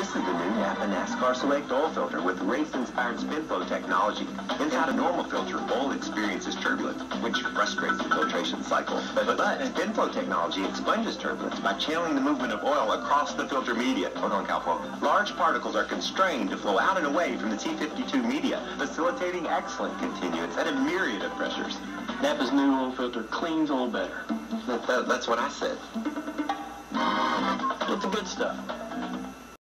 This is the new Napa NASCAR Select Oil Filter with race-inspired spin flow technology. Inside a normal filter, oil experiences turbulence, which frustrates the filtration cycle. But, but spin flow technology expunges turbulence by channeling the movement of oil across the filter media. Hold on, Calpo. Large particles are constrained to flow out and away from the T52 media, facilitating excellent continuance at a myriad of pressures. Napa's new oil filter cleans oil better. That, that, that's what I said. It's the good stuff.